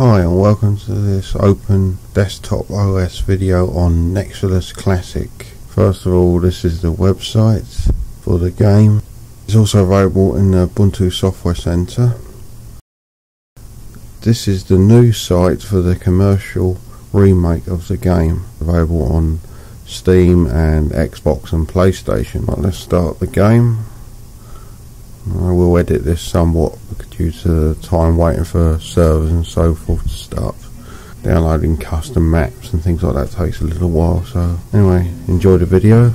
Hi and welcome to this open desktop OS video on Nexuiz Classic. First of all this is the website for the game. It's also available in the Ubuntu Software Center. This is the new site for the commercial remake of the game available on Steam and Xbox and PlayStation. Right, let's start the game. I will edit this somewhat due to the time waiting for servers and so forth to start. Downloading custom maps and things like that takes a little while so anyway enjoy the video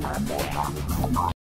なるほど。